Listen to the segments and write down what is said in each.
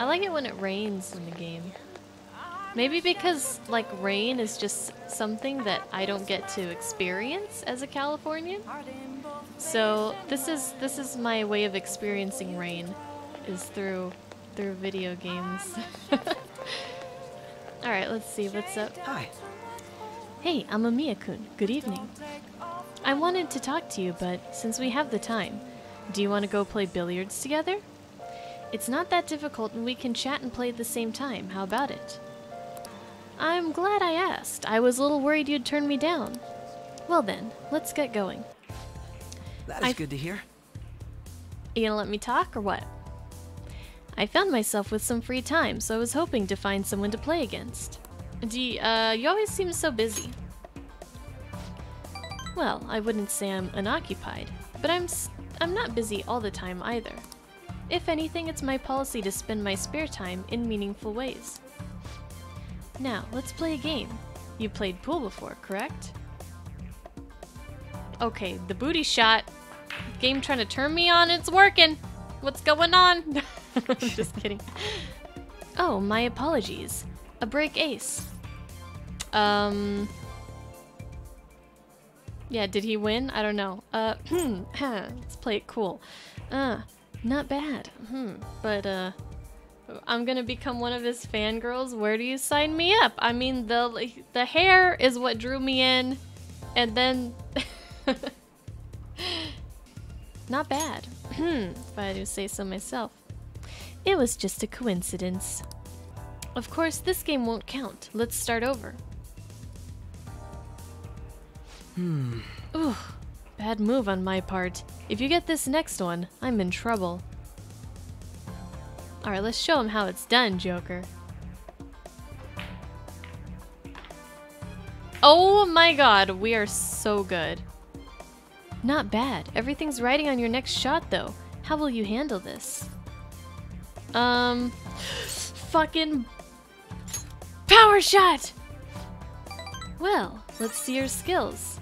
I like it when it rains in the game. Maybe because, like, rain is just something that I don't get to experience as a Californian. So this is this is my way of experiencing rain, is through through video games. All right, let's see what's up. Hi. Hey, I'm Amamiya-kun. Good evening. I wanted to talk to you, but since we have the time, do you want to go play billiards together? It's not that difficult and we can chat and play at the same time. How about it? I'm glad I asked. I was a little worried you'd turn me down. Well then, let's get going. That is good to hear. You gonna let me talk or what? I found myself with some free time, so I was hoping to find someone to play against. Do you, uh, you always seem so busy. Well, I wouldn't say I'm unoccupied, but I'm s- I'm not busy all the time either. If anything, it's my policy to spend my spare time in meaningful ways. Now, let's play a game. You played pool before, correct? Okay, the booty shot. Game trying to turn me on, it's working. What's going on? I'm just kidding. Oh, my apologies. A break ace. Um. Yeah, did he win? I don't know. Uh, hmm. let's play it cool. Uh, not bad. Hmm, but uh, I'm gonna become one of his fangirls. Where do you sign me up? I mean, the the hair is what drew me in, and then. Not bad, if I do say so myself. It was just a coincidence. Of course, this game won't count. Let's start over. Hmm. Ooh, bad move on my part. If you get this next one, I'm in trouble. Alright, let's show him how it's done, Joker. Oh my god, we are so good. Not bad. Everything's riding on your next shot, though. How will you handle this? Um, fucking power shot. Well, let's see your skills.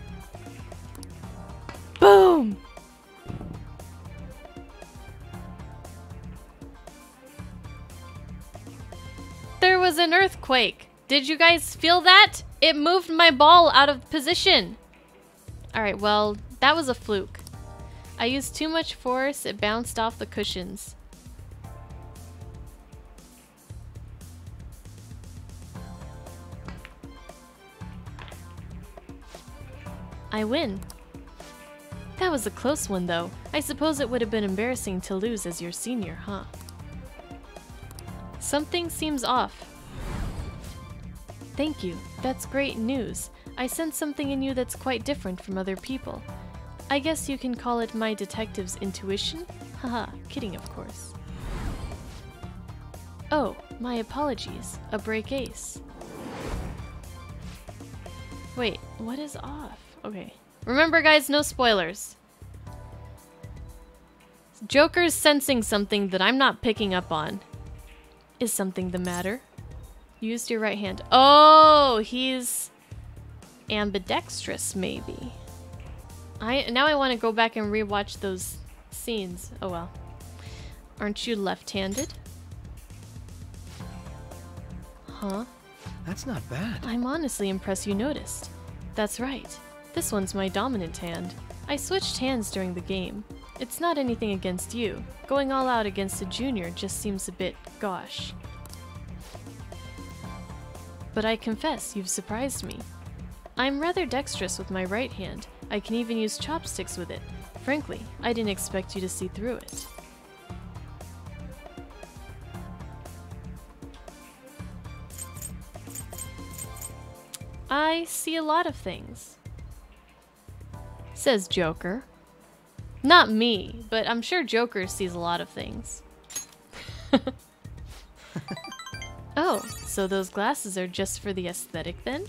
An earthquake. Did you guys feel that? It moved my ball out of position. Alright, well, that was a fluke. I used too much force, it bounced off the cushions. I win. That was a close one, though. I suppose it would have been embarrassing to lose as your senior, huh? Something seems off. Thank you. That's great news. I sense something in you that's quite different from other people. I guess you can call it my detective's intuition? Haha, kidding, of course. Oh, my apologies. A break ace. Wait, what is off? Okay. Remember, guys, no spoilers. Joker's sensing something that I'm not picking up on. Is something the matter? Used your right hand. Oh, he's ambidextrous, maybe. I now I want to go back and rewatch those scenes. Oh well. Aren't you left-handed? Huh? That's not bad. I'm honestly impressed you noticed. That's right. This one's my dominant hand. I switched hands during the game. It's not anything against you. Going all out against a junior just seems a bit gosh. But I confess, you've surprised me. I'm rather dexterous with my right hand. I can even use chopsticks with it. Frankly, I didn't expect you to see through it. I see a lot of things. Says Joker. Not me, but I'm sure Joker sees a lot of things. oh, so those glasses are just for the aesthetic then?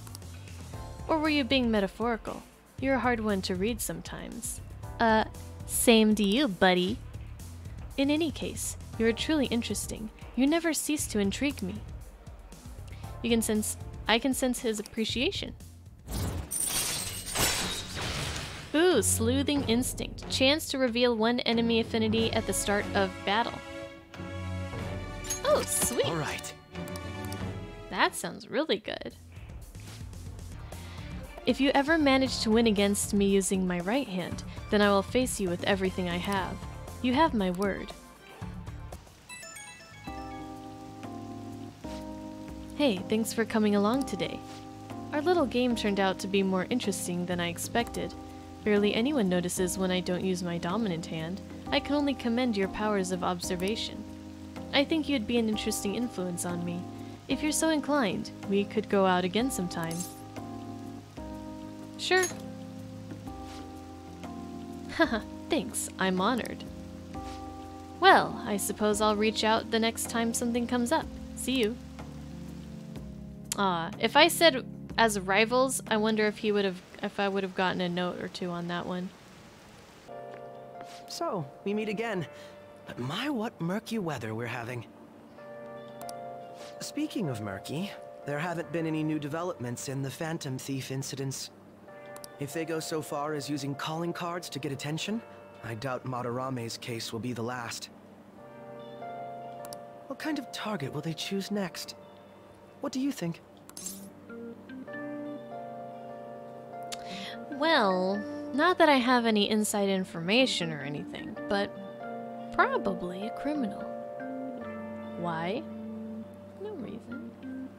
Or were you being metaphorical? You're a hard one to read sometimes. Uh, same to you, buddy. In any case, you're truly interesting. You never cease to intrigue me. You can sense I can sense his appreciation. Ooh, Sleuthing Instinct. Chance to reveal one enemy affinity at the start of battle. Oh, sweet. All right. That sounds really good. If you ever manage to win against me using my right hand, then I will face you with everything I have. You have my word. Hey, thanks for coming along today. Our little game turned out to be more interesting than I expected. Barely anyone notices when I don't use my dominant hand. I can only commend your powers of observation. I think you'd be an interesting influence on me. If you're so inclined, we could go out again sometime. Sure. Haha, thanks. I'm honored. Well, I suppose I'll reach out the next time something comes up. See you. Ah, if I said as rivals, I wonder if he would have if I would have gotten a note or two on that one. So, we meet again. But my, what murky weather we're having. Speaking of murky, there haven't been any new developments in the Phantom Thief incidents. If they go so far as using calling cards to get attention, I doubt Madarame's case will be the last. What kind of target will they choose next? What do you think? Well, not that I have any inside information or anything, but probably a criminal. Why? No reason.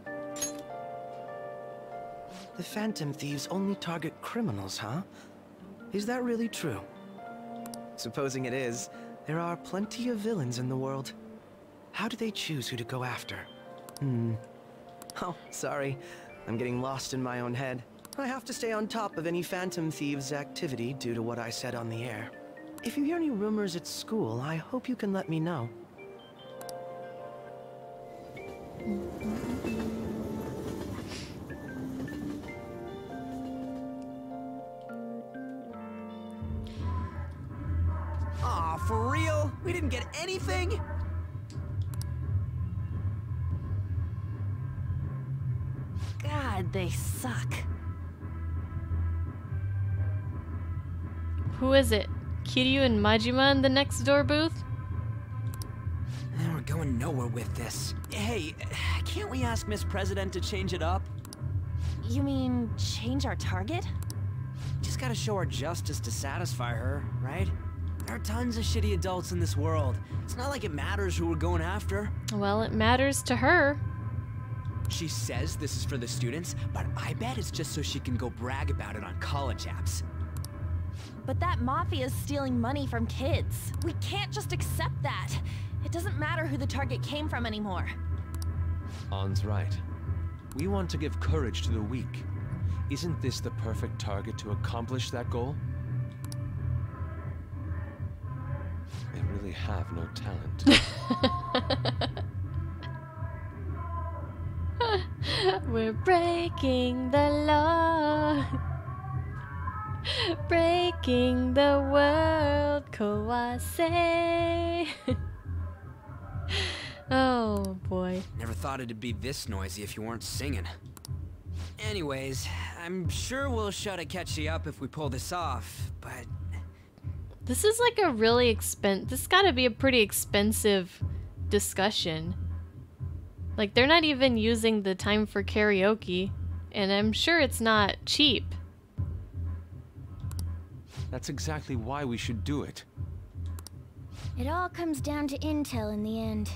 The Phantom Thieves only target criminals, huh? Is that really true? Supposing it is, there are plenty of villains in the world. How do they choose who to go after? Hmm. Oh, sorry. I'm getting lost in my own head. I have to stay on top of any Phantom Thieves activity due to what I said on the air. If you hear any rumors at school, I hope you can let me know. They suck. Who is it? Kiryu and Majima in the next door booth? We're going nowhere with this. Hey, can't we ask Miss President to change it up? You mean change our target? Just gotta show our justice to satisfy her, right? There are tons of shitty adults in this world. It's not like it matters who we're going after. Well, it matters to her. She says this is for the students, but I bet it's just so she can go brag about it on college apps. But that mafia is stealing money from kids. We can't just accept that. It doesn't matter who the target came from anymore. Ann's right. We want to give courage to the weak. Isn't this the perfect target to accomplish that goal? I really have no talent. We're breaking the law. breaking the world. Kawase. oh boy. Never thought it'd be this noisy if you weren't singing. Anyways, I'm sure we'll shut Akechi up if we pull this off, but This is like a really expen. This gotta be a pretty expensive discussion. Like they're not even using the time for karaoke, and I'm sure it's not cheap. That's exactly why we should do it. It all comes down to intel in the end.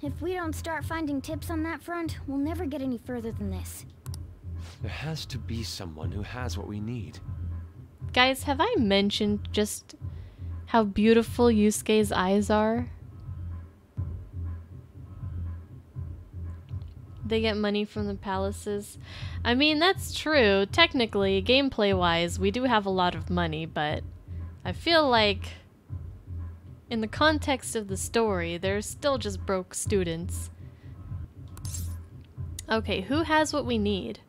If we don't start finding tips on that front, we'll never get any further than this. There has to be someone who has what we need. Guys, have I mentioned just how beautiful Yusuke's eyes are? They get money from the palaces. I mean, that's true. Technically, gameplay wise, we do have a lot of money, but I feel like in the context of the story, they're still just broke students. Okay, who has what we need?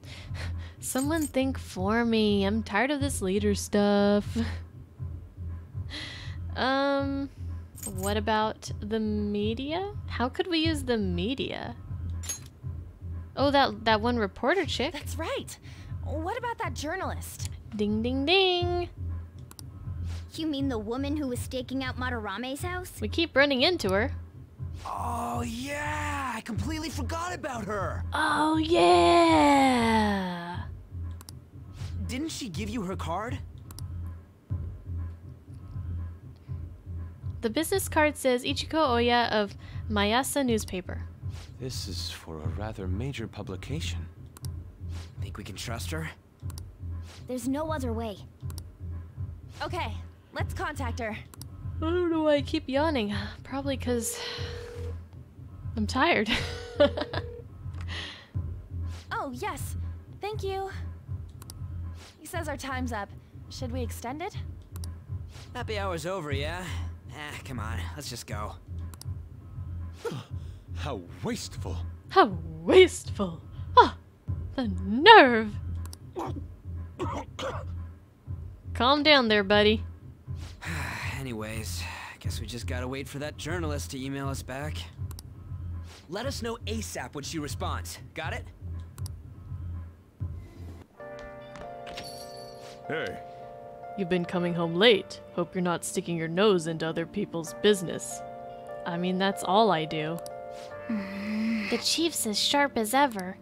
Someone think for me. I'm tired of this leader stuff. um, what about the media? How could we use the media? Oh, that that one reporter chick. That's right. What about that journalist? Ding ding ding. You mean the woman who was staking out Madarame's house? We keep running into her. Oh, yeah! I completely forgot about her! Oh, yeah! Didn't she give you her card? The business card says Ichiko Ohya of Maiasa newspaper. This is for a rather major publication. Think we can trust her? There's no other way. Okay, let's contact her. I don't know why I keep yawning. Probably because I'm tired. Oh, yes. Thank you. He says our time's up. Should we extend it? Happy hour's over, yeah? Ah, come on, let's just go. How wasteful! How wasteful! Ah, the nerve! Calm down there, buddy. Anyways, I guess we just gotta wait for that journalist to email us back. Let us know ASAP when she responds. Got it? Hey, You've been coming home late. Hope you're not sticking your nose into other people's business. I mean, that's all I do. The chief's as sharp as ever.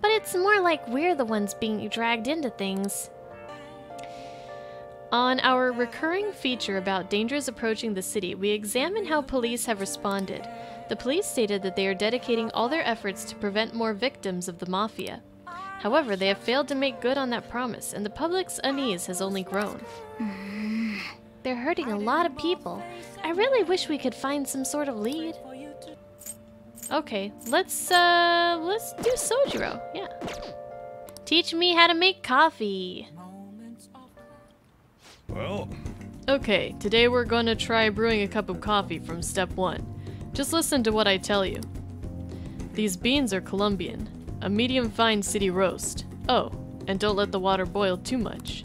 But it's more like we're the ones being dragged into things. On our recurring feature about dangers approaching the city, we examine how police have responded. The police stated that they are dedicating all their efforts to prevent more victims of the mafia. However, they have failed to make good on that promise, and the public's unease has only grown. Mm-hmm. They're hurting a lot of people. I really wish we could find some sort of lead. Okay, let's uh let's do Sojiro. Yeah. Teach me how to make coffee. well, Okay, today we're gonna try brewing a cup of coffee from step one. Just listen to what I tell you. These beans are Colombian, a medium fine city roast. Oh, and don't let the water boil too much.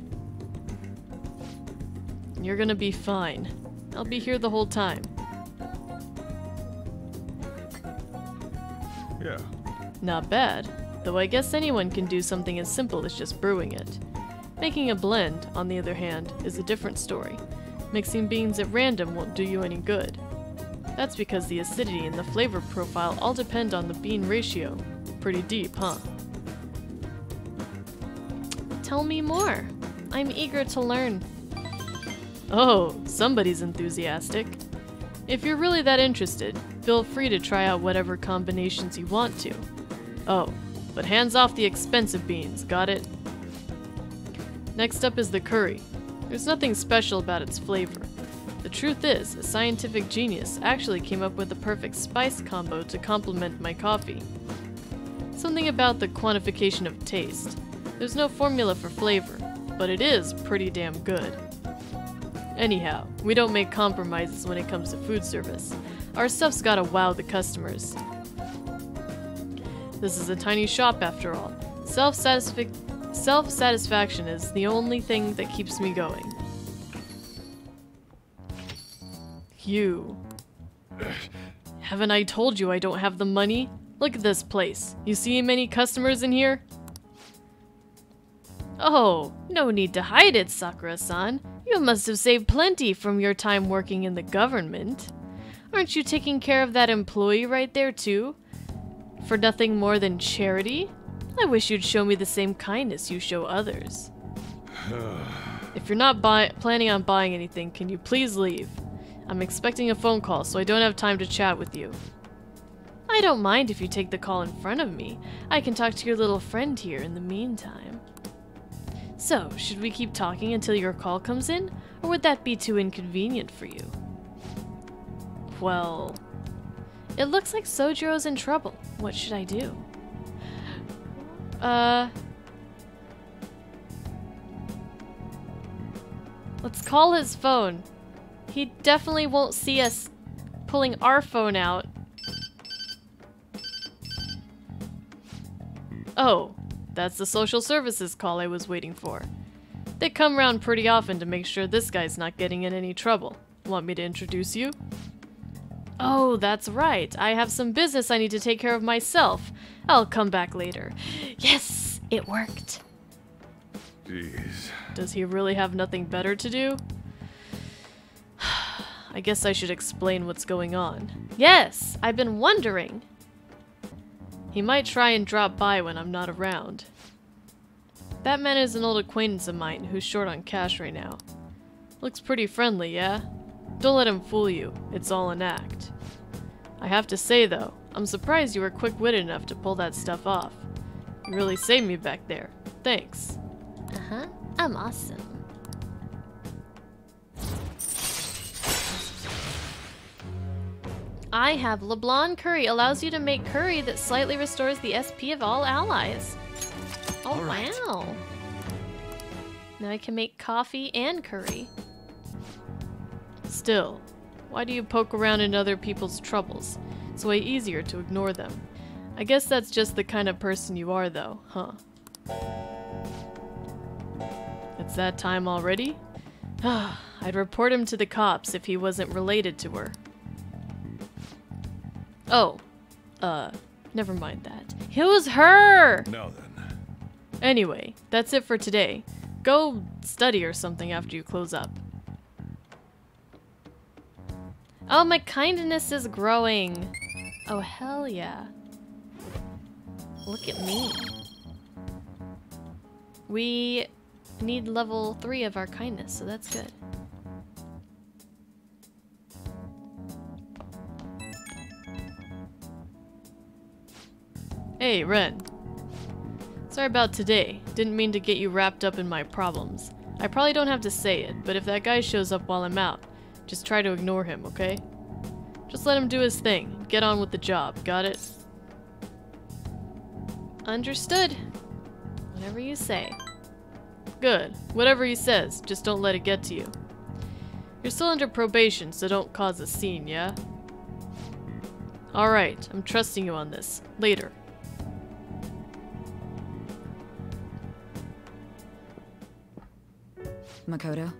You're gonna be fine. I'll be here the whole time. Yeah. Not bad, though I guess anyone can do something as simple as just brewing it. Making a blend, on the other hand, is a different story. Mixing beans at random won't do you any good. That's because the acidity and the flavor profile all depend on the bean ratio. Pretty deep, huh? Tell me more. I'm eager to learn. Oh, somebody's enthusiastic. If you're really that interested, feel free to try out whatever combinations you want to. Oh, but hands off the expensive beans, got it? Next up is the curry. There's nothing special about its flavor. The truth is, a scientific genius actually came up with the perfect spice combo to complement my coffee. Something about the quantification of taste. There's no formula for flavor, but it is pretty damn good. Anyhow, we don't make compromises when it comes to food service. Our stuff's gotta wow the customers. This is a tiny shop after all. Self-satisfac- self-satisfaction is the only thing that keeps me going. You. Haven't I told you I don't have the money? Look at this place. You see many customers in here? Oh, no need to hide it, Sakura-san. You must have saved plenty from your time working in the government. Aren't you taking care of that employee right there, too? For nothing more than charity? I wish you'd show me the same kindness you show others. if you're not buy- planning on buying anything, can you please leave? I'm expecting a phone call, so I don't have time to chat with you. I don't mind if you take the call in front of me. I can talk to your little friend here in the meantime. So, should we keep talking until your call comes in, or would that be too inconvenient for you? Well, it looks like Sojiro's in trouble. What should I do? Uh. Let's call his phone. He definitely won't see us pulling our phone out. Oh, that's the social services call I was waiting for. They come round pretty often to make sure this guy's not getting in any trouble. Want me to introduce you? Oh, that's right. I have some business I need to take care of myself. I'll come back later. Yes, it worked. Jeez. Does he really have nothing better to do? I guess I should explain what's going on. Yes, I've been wondering. He might try and drop by when I'm not around. That man is an old acquaintance of mine who's short on cash right now. Looks pretty friendly, yeah? Don't let him fool you. It's all an act. I have to say, though, I'm surprised you were quick-witted enough to pull that stuff off. You really saved me back there. Thanks. Uh-huh. I'm awesome. I have LeBlanc Curry. Allows you to make curry that slightly restores the SP of all allies. Oh, All right. wow. Now I can make coffee and curry. Still, why do you poke around in other people's troubles? It's way easier to ignore them. I guess that's just the kind of person you are, though, huh? It's that time already? I'd report him to the cops if he wasn't related to her. Oh, uh, never mind that. It was her! Now then. Anyway, that's it for today. Go study or something after you close up. Oh, my kindness is growing. Oh, hell yeah. Look at me. We need level 3 of our kindness, so that's good. Hey, Ren. Sorry about today. Didn't mean to get you wrapped up in my problems. I probably don't have to say it, but if that guy shows up while I'm out, just try to ignore him, okay? Just let him do his thing. Get on with the job, got it? Understood. Whatever you say. Good. Whatever he says, just don't let it get to you. You're still under probation, so don't cause a scene, yeah? Alright, I'm trusting you on this. Later. Makoto?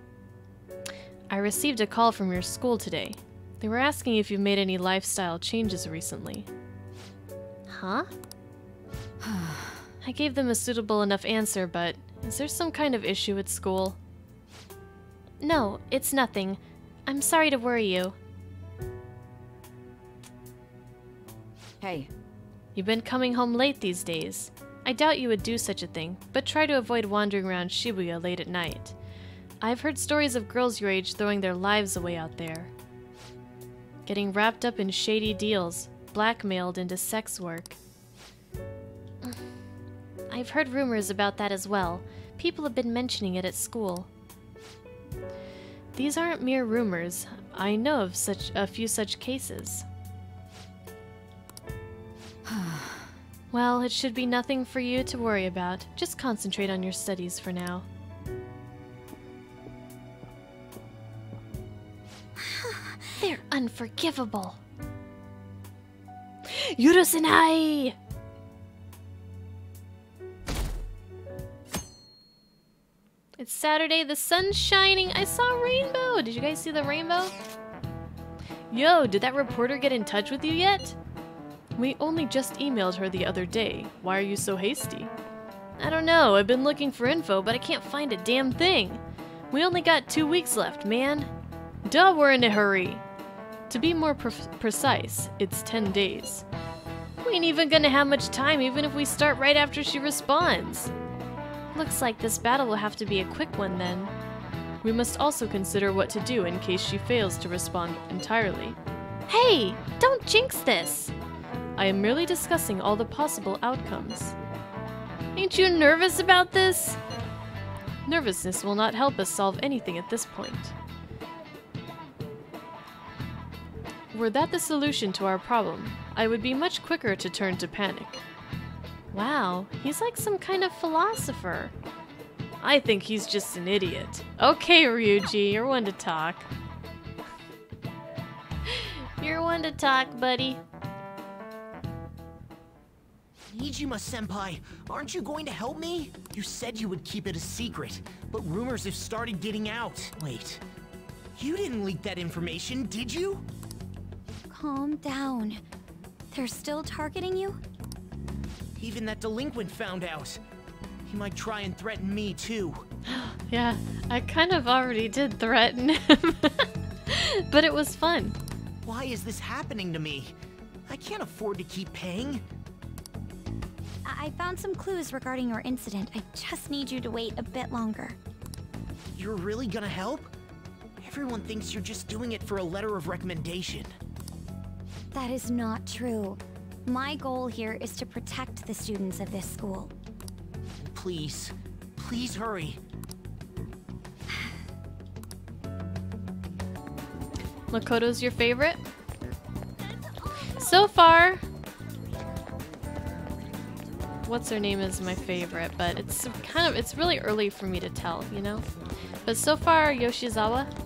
I received a call from your school today. They were asking if you've made any lifestyle changes recently. Huh? I gave them a suitable enough answer, but is there some kind of issue at school? No, it's nothing. I'm sorry to worry you. Hey, You've been coming home late these days. I doubt you would do such a thing, but try to avoid wandering around Shibuya late at night. I've heard stories of girls your age throwing their lives away out there. Getting wrapped up in shady deals, blackmailed into sex work. I've heard rumors about that as well. People have been mentioning it at school. These aren't mere rumors. I know of such a few such cases. well, it should be nothing for you to worry about. Just concentrate on your studies for now. Unforgivable. Yurusenai! It's Saturday, the sun's shining. I saw a rainbow. Did you guys see the rainbow? Yo, did that reporter get in touch with you yet? We only just emailed her the other day. Why are you so hasty? I don't know. I've been looking for info, but I can't find a damn thing. We only got two weeks left, man. Duh, we're in a hurry. To be more pre- precise, it's 10 days. We ain't even gonna have much time even if we start right after she responds. Looks like this battle will have to be a quick one then. We must also consider what to do in case she fails to respond entirely. Hey, don't jinx this. I am merely discussing all the possible outcomes. Ain't you nervous about this? Nervousness will not help us solve anything at this point. Were that the solution to our problem, I would be much quicker to turn to panic. Wow, he's like some kind of philosopher. I think he's just an idiot. Okay, Ryuji, you're one to talk. you're one to talk, buddy. Niijima senpai, aren't you going to help me? You said you would keep it a secret, but rumors have started getting out. Wait, you didn't leak that information, did you? Calm down. They're still targeting you? Even that delinquent found out. He might try and threaten me too. Yeah, I kind of already did threaten him. but it was fun. Why is this happening to me? I can't afford to keep paying. I, I found some clues regarding your incident. I just need you to wait a bit longer. You're really gonna help? Everyone thinks you're just doing it for a letter of recommendation. That is not true. My goal here is to protect the students of this school. Please, please hurry. Makoto's your favorite? So far, what's her name is my favorite, but it's kind of, it's really early for me to tell, you know? But so far, Yoshizawa.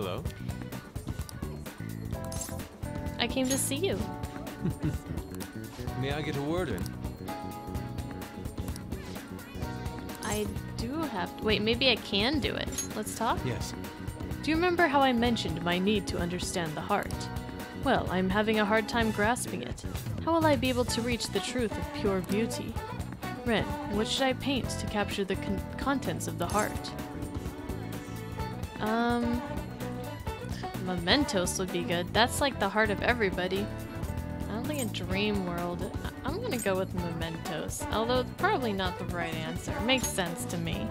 Hello? I came to see you. May I get a word in? I do have to, wait, maybe I can do it. Let's talk. Yes. Do you remember how I mentioned my need to understand the heart? Well, I'm having a hard time grasping it. How will I be able to reach the truth of pure beauty? Ren, what should I paint to capture the con contents of the heart? Um, Mementos would be good. That's like the heart of everybody. I don't think a dream world. I'm gonna go with Mementos, although it's probably not the right answer. Makes sense to me.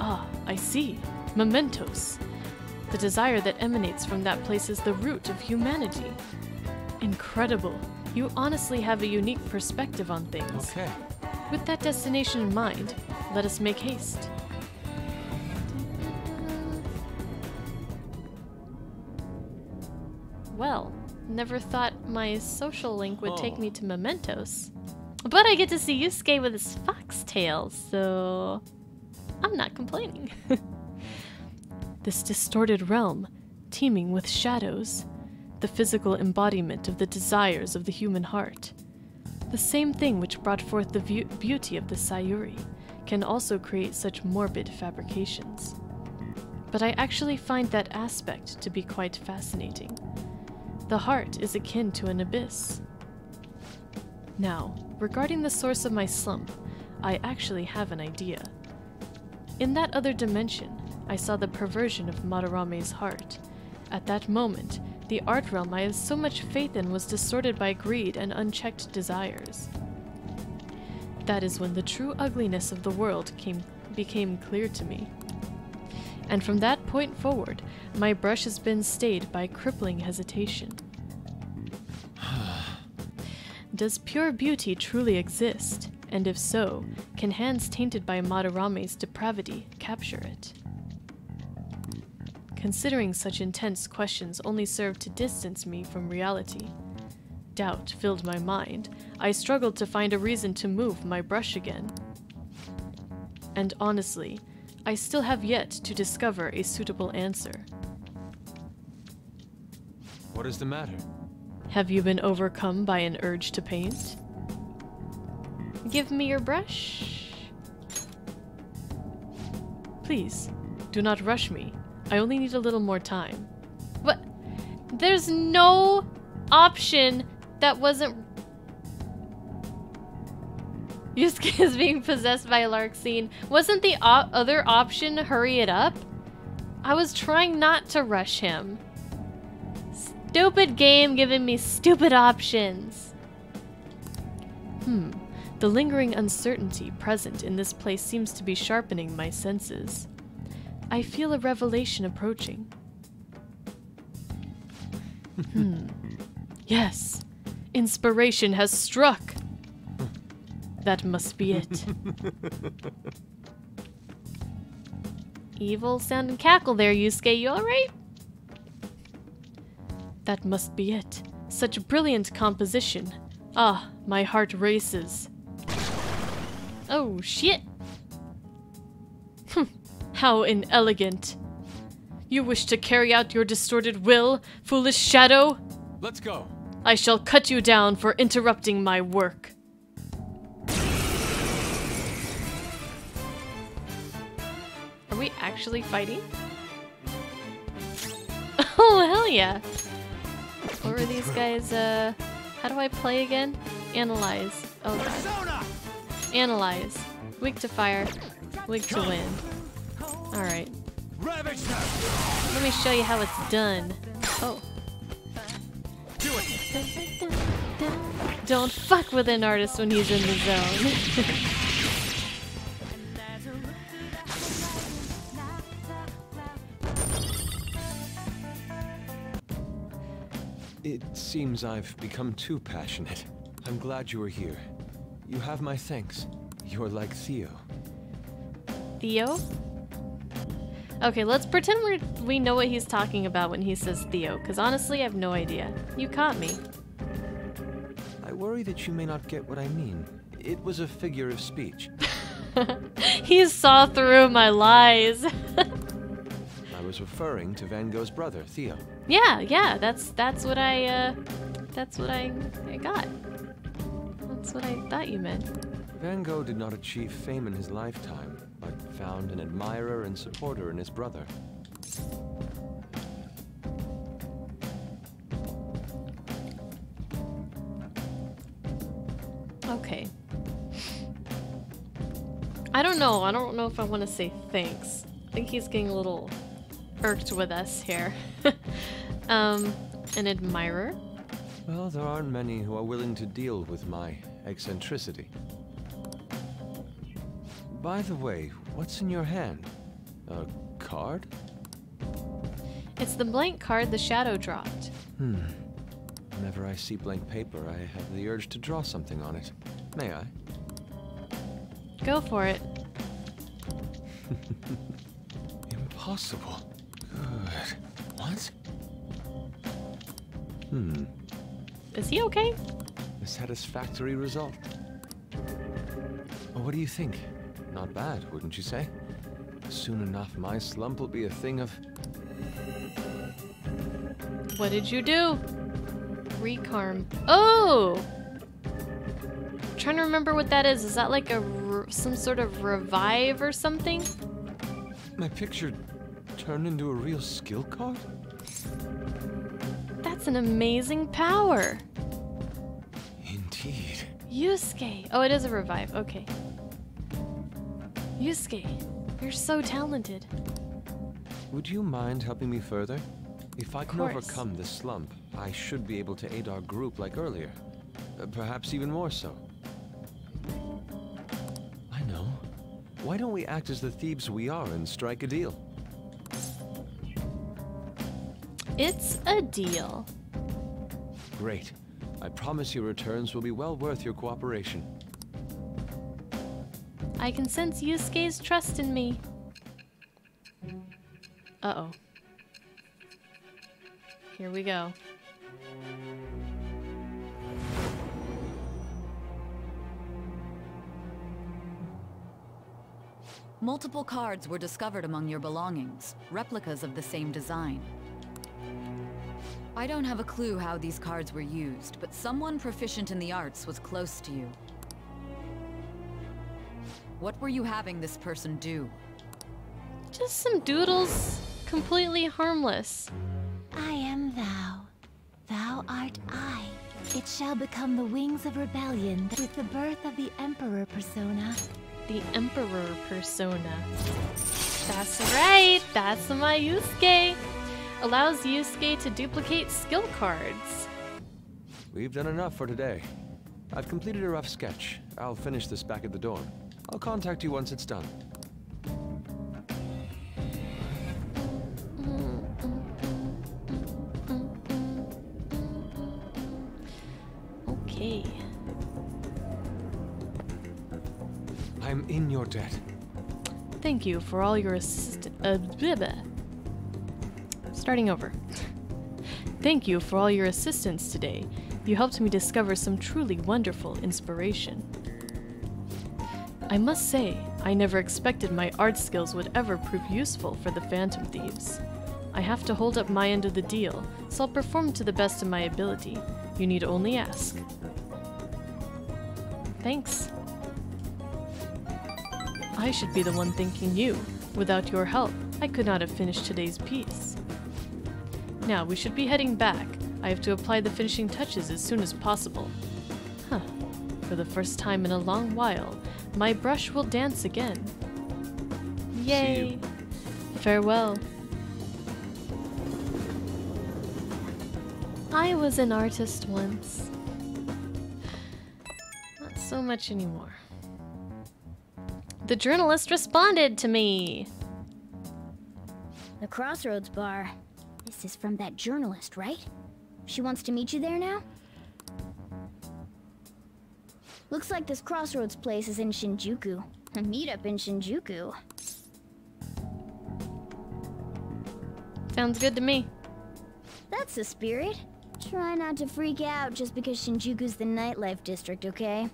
Ah, I see. Mementos. The desire that emanates from that place is the root of humanity. Incredible. You honestly have a unique perspective on things. Okay. With that destination in mind, let us make haste. Never thought my social link would take oh. me to Mementos. But I get to see Yusuke with his foxtail, so I'm not complaining. this distorted realm, teeming with shadows, the physical embodiment of the desires of the human heart. The same thing which brought forth the beauty of the Sayuri can also create such morbid fabrications. But I actually find that aspect to be quite fascinating. The heart is akin to an abyss. Now, regarding the source of my slump, I actually have an idea. In that other dimension, I saw the perversion of Madarame's heart. At that moment, the art realm I have so much faith in was distorted by greed and unchecked desires. That is when the true ugliness of the world came, became clear to me. And from that point forward, my brush has been stayed by crippling hesitation. Does pure beauty truly exist? And if so, can hands tainted by Madarame's depravity capture it? Considering such intense questions only served to distance me from reality. Doubt filled my mind. I struggled to find a reason to move my brush again. And honestly, I still have yet to discover a suitable answer. What is the matter? Have you been overcome by an urge to paint? Give me your brush. Please, do not rush me. I only need a little more time. What? There's no option that wasn't. Yusuke is being possessed by Larxene. Wasn't the other option hurry it up? I was trying not to rush him. Stupid game giving me stupid options. Hmm. The lingering uncertainty present in this place seems to be sharpening my senses. I feel a revelation approaching. hmm. Yes. Inspiration has struck. That must be it. Evil sounding cackle there, Yusuke. You alright? That must be it. Such brilliant composition. Ah, my heart races. Oh, shit. Hm, How inelegant. You wish to carry out your distorted will, foolish shadow? Let's go. I shall cut you down for interrupting my work. Are we actually fighting? Oh, hell yeah. What were these guys, uh... How do I play again? Analyze. Oh god. Analyze. Weak to fire. Weak to win. Alright. Let me show you how it's done. Oh. Don't fuck with an artist when he's in the zone. It seems I've become too passionate. I'm glad you are here. You have my thanks. You're like Theo. Theo? Okay, let's pretend we we know what he's talking about when he says Theo, because honestly, I have no idea. You caught me. I worry that you may not get what I mean. It was a figure of speech. he saw through my lies. I was referring to Van Gogh's brother, Theo. Yeah, yeah, that's that's what I uh that's what I I got. That's what I thought you meant. Van Gogh did not achieve fame in his lifetime, but found an admirer and supporter in his brother. Okay. I don't know. I don't know if I want to say thanks. I think he's getting a little irked with us here. um, an admirer? Well, there aren't many who are willing to deal with my eccentricity. By the way, what's in your hand? A card? It's the blank card the shadow dropped. Hmm. Whenever I see blank paper, I have the urge to draw something on it. May I? Go for it. Impossible. Good. What? Hmm. Is he okay? A satisfactory result. Well, what do you think? Not bad, wouldn't you say? Soon enough, my slump will be a thing of... What did you do? Recarm. Oh! I'm trying to remember what that is. Is that like a some sort of revive or something? My picture turned into a real skill card? That's an amazing power. Indeed. Yusuke. Oh, it is a revive. Okay. Yusuke, you're so talented. Would you mind helping me further? If I can overcome this slump, I should be able to aid our group like earlier. Uh, perhaps even more so. I know. Why don't we act as the thieves we are and strike a deal? It's a deal. Great. I promise your returns will be well worth your cooperation. I can sense Yusuke's trust in me. Uh-oh. Here we go. Multiple cards were discovered among your belongings, replicas of the same design. I don't have a clue how these cards were used, but someone proficient in the arts was close to you. What were you having this person do? Just some doodles. Completely harmless. I am thou. Thou art I. It shall become the wings of rebellion with the birth of the Emperor persona. The Emperor persona. That's right. That's my Yusuke. Allows Yusuke to duplicate skill cards. We've done enough for today. I've completed a rough sketch. I'll finish this back at the dorm. I'll contact you once it's done. Okay. I'm in your debt. Thank you for all your assist. Uh. Starting over. Thank you for all your assistance today. You helped me discover some truly wonderful inspiration. I must say, I never expected my art skills would ever prove useful for the Phantom Thieves. I have to hold up my end of the deal, so I'll perform to the best of my ability. You need only ask. Thanks. I should be the one thanking you. Without your help, I could not have finished today's piece. Now, we should be heading back. I have to apply the finishing touches as soon as possible. Huh. For the first time in a long while, my brush will dance again. Yay! Farewell. I was an artist once. Not so much anymore. The journalist responded to me. The Crossroads Bar. Is from that journalist, right? She wants to meet you there now? Looks like this Crossroads place is in Shinjuku. A meetup in Shinjuku. Sounds good to me. That's the spirit. Try not to freak out just because Shinjuku's the nightlife district, okay?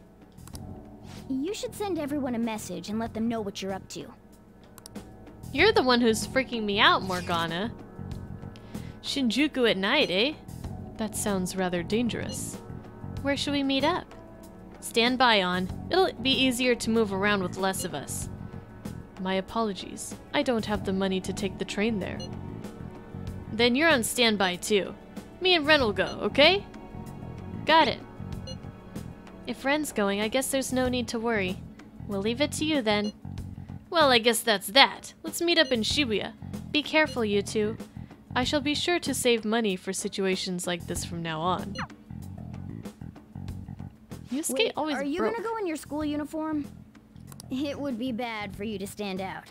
You should send everyone a message and let them know what you're up to. You're the one who's freaking me out, Morgana. Shinjuku at night, eh? That sounds rather dangerous. Where should we meet up? Stand by on. It'll be easier to move around with less of us. My apologies. I don't have the money to take the train there. Then you're on standby too. Me and Ren will go, okay? Got it. If Ren's going, I guess there's no need to worry. We'll leave it to you then. Well, I guess that's that. Let's meet up in Shibuya. Be careful, you two. I shall be sure to save money for situations like this from now on. Yusuke Wait, always are you broke. gonna go in your school uniform? It would be bad for you to stand out.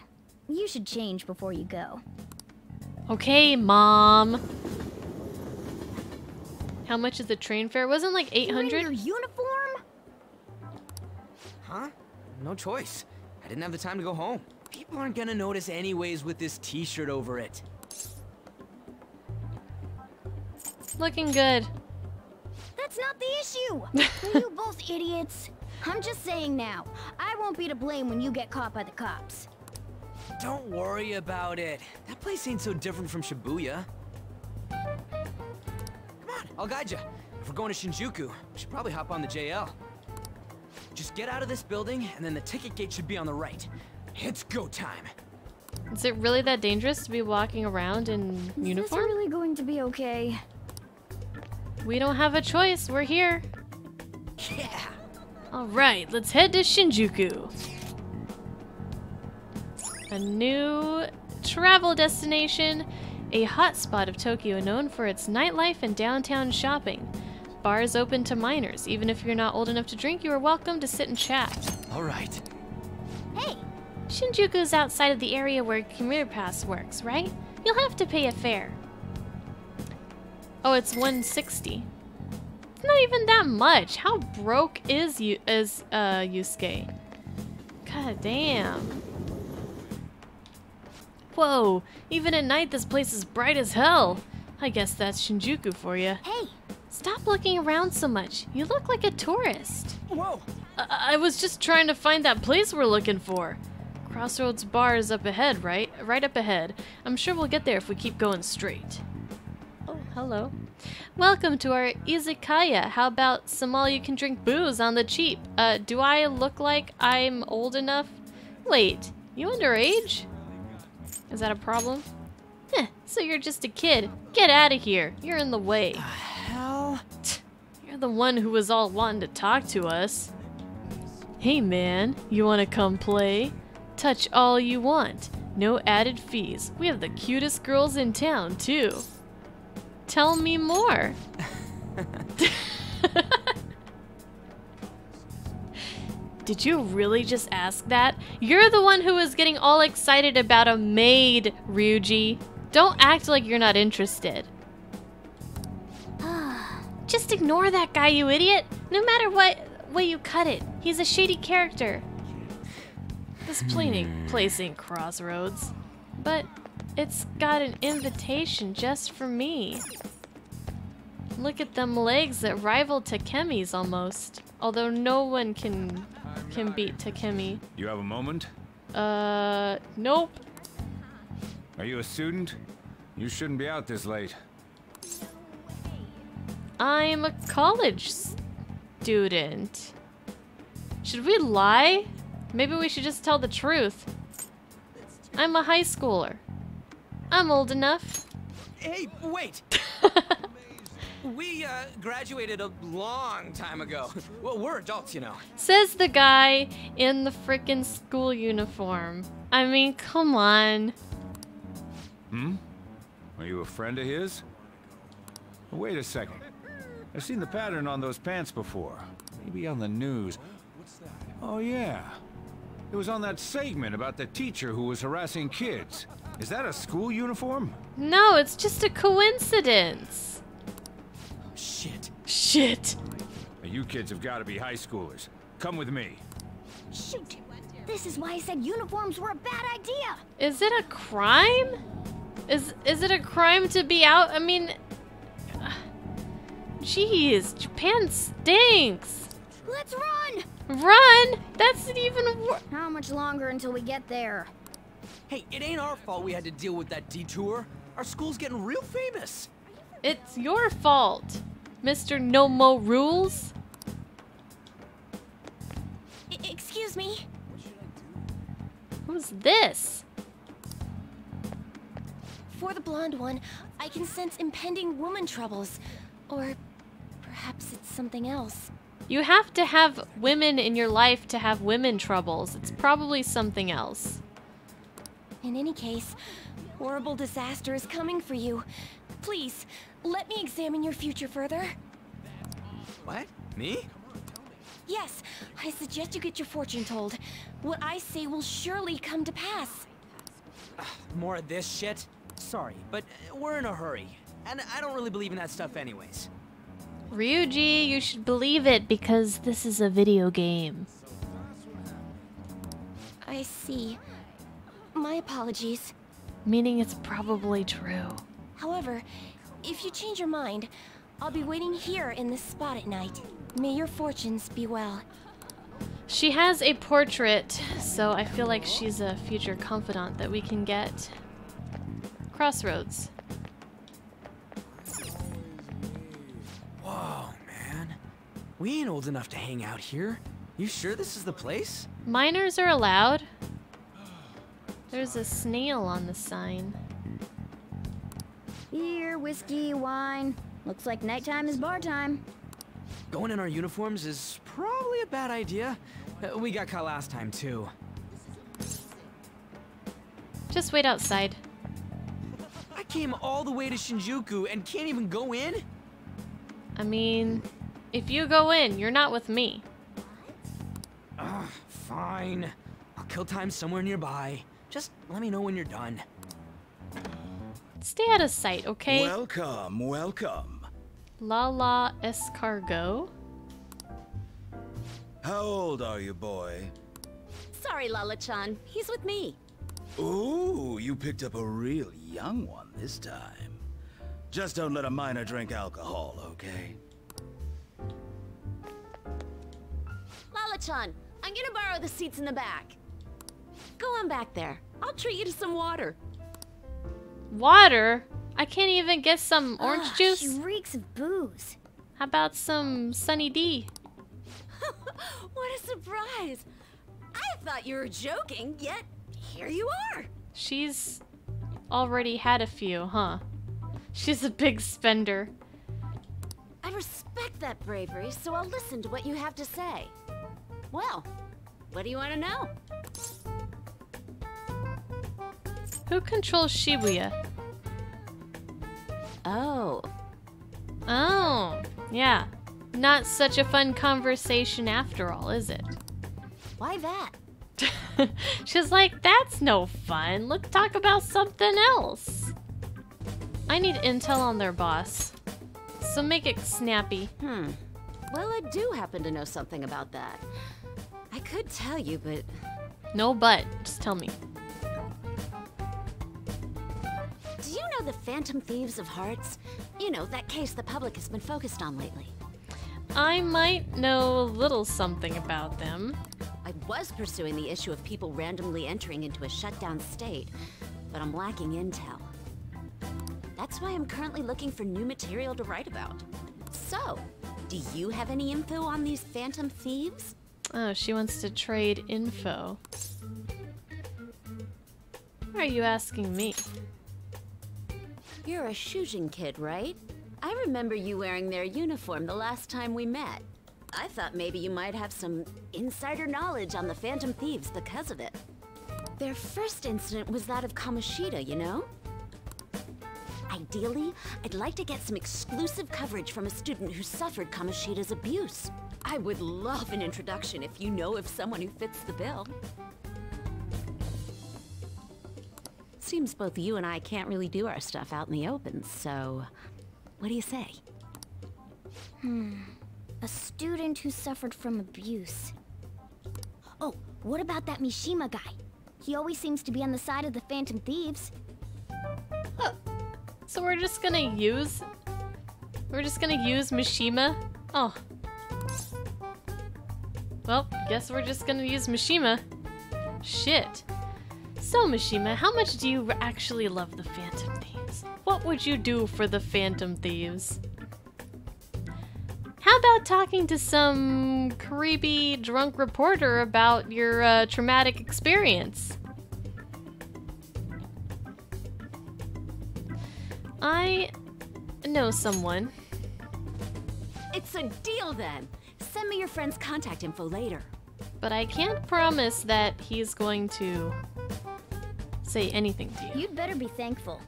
You should change before you go. Okay, mom. How much is the train fare? Wasn't like You're in 800? your uniform? Huh? No choice. I didn't have the time to go home. People aren't gonna notice anyways with this t-shirt over it. Looking good. That's not the issue! You both idiots? I'm just saying now, I won't be to blame when you get caught by the cops. Don't worry about it. That place ain't so different from Shibuya. Come on, I'll guide you. If we're going to Shinjuku, we should probably hop on the JR. Just get out of this building, and then the ticket gate should be on the right. It's go time. Is it really that dangerous to be walking around in Is this uniform? really going to be okay? We don't have a choice. We're here. Yeah. All right, let's head to Shinjuku. A new travel destination, a hotspot of Tokyo known for its nightlife and downtown shopping. Bars open to minors. Even if you're not old enough to drink, you are welcome to sit and chat. All right. Hey, Shinjuku's outside of the area where Commuter Pass works, right? You'll have to pay a fare. Oh, it's 160. It's not even that much. How broke is you is uh Yusuke? God damn. Whoa, even at night this place is bright as hell. I guess that's Shinjuku for you. hey, Stop looking around so much. You look like a tourist. Whoa. I, I was just trying to find that place we're looking for. Crossroads Bar is up ahead, right? Right up ahead. I'm sure we'll get there if we keep going straight. Oh, hello. Welcome to our izakaya. How about some all-you-can-drink booze on the cheap? Uh, do I look like I'm old enough? Wait, you underage? Is that a problem? Heh, so you're just a kid. Get out of here. You're in the way. Hell. You're the one who was all wanting to talk to us. Hey man, you wanna come play? Touch all you want. No added fees. We have the cutest girls in town, too. Tell me more. Did you really just ask that? You're the one who was getting all excited about a maid, Ryuji. Don't act like you're not interested. Ah, just ignore that guy, you idiot. No matter what way you cut it, he's a shady character. This hmm. plain place ain't Crossroads, but it's got an invitation just for me. Look at them legs that rival Takemi's almost. Although no one can can beat Takemi. You have a moment? Uh, nope. Are you a student? You shouldn't be out this late. I'm a college student. Should we lie? Maybe we should just tell the truth. I'm a high schooler. I'm old enough. Hey, wait. we uh, graduated a long time ago. Well, we're adults, you know. Says the guy in the frickin' school uniform. I mean, come on. Hmm? Are you a friend of his? Wait a second. I've seen the pattern on those pants before. Maybe on the news. Oh, yeah. It was on that segment about the teacher who was harassing kids. Is that a school uniform? No, it's just a coincidence. Oh, Shit. Shit. You kids have got to be high schoolers. Come with me. Shoot! This is why I said uniforms were a bad idea! Is it a crime? Is is it a crime to be out? I mean, jeez, Japan stinks. Let's run! Run? That's even worse. How much longer until we get there? Hey, it ain't our fault we had to deal with that detour. Our school's getting real famous. It's your fault, Mr. No Mo Rules. I excuse me? Who's this? For the blonde one, I can sense impending woman troubles. Or perhaps it's something else. You have to have women in your life to have women troubles. It's probably something else. In any case, horrible disaster is coming for you. Please, let me examine your future further. What? Me? Yes, I suggest you get your fortune told. What I say will surely come to pass. More of this shit? Sorry, but we're in a hurry. And I don't really believe in that stuff anyways. Ryuji, you should believe it because this is a video game. I see. My apologies. Meaning it's probably true. However, if you change your mind, I'll be waiting here in this spot at night. May your fortunes be well. She has a portrait, so I feel like she's a future confidant that we can get. Crossroads. Whoa, man. We ain't old enough to hang out here. You sure this is the place? Minors are allowed. There's a snail on the sign. Beer, whiskey, wine. Looks like nighttime is bar time. Going in our uniforms is probably a bad idea. Uh, we got caught last time, too. Just wait outside. I came all the way to Shinjuku and can't even go in? I mean, if you go in, you're not with me. Ugh, fine. I'll kill time somewhere nearby. Just let me know when you're done. Stay out of sight, okay? Welcome, welcome. La La Escargot. How old are you, boy? Sorry, Lala-chan. He's with me. Ooh, you picked up a real young one this time. Just don't let a minor drink alcohol, okay? Lala-chan, I'm gonna borrow the seats in the back. Go on back there. I'll treat you to some water. Water? I can't even get some ah, orange Ugh, juice. She reeks of booze. How about some Sunny D? what a surprise! I thought you were joking, yet here you are. She's already had a few, huh? She's a big spender. I respect that bravery, so I'll listen to what you have to say. Well, what do you want to know? Who controls Shibuya? Oh. Oh, yeah. Not such a fun conversation after all, is it? Why that? She's like, that's no fun. Let's talk about something else. I need intel on their boss. So make it snappy. Hmm. Well, I do happen to know something about that. I could tell you, but... No but. Just tell me. Do you know the Phantom Thieves of Hearts? You know, that case the public has been focused on lately. I might know a little something about them. I was pursuing the issue of people randomly entering into a shutdown state, but I'm lacking intel. That's why I'm currently looking for new material to write about. So, do you have any info on these Phantom Thieves? Oh, she wants to trade info. Why are you asking me? You're a Shujin kid, right? I remember you wearing their uniform the last time we met. I thought maybe you might have some insider knowledge on the Phantom Thieves because of it. Their first incident was that of Kamoshida, you know? Ideally, I'd like to get some exclusive coverage from a student who suffered Kamoshida's abuse. I would love an introduction if you know of someone who fits the bill. Seems both you and I can't really do our stuff out in the open, so... What do you say? Hmm. A student who suffered from abuse. Oh, what about that Mishima guy? He always seems to be on the side of the Phantom Thieves. So we're just gonna use... We're just gonna use Mishima? Oh. Well, guess we're just gonna use Mishima. Shit. So, Mishima, how much do you actually love the Phantom Thieves? What would you do for the Phantom Thieves? How about talking to some creepy drunk reporter about your uh, traumatic experience? I know someone. It's a deal then! Send me your friend's contact info later. But I can't promise that he's going to say anything to you. You'd better be thankful.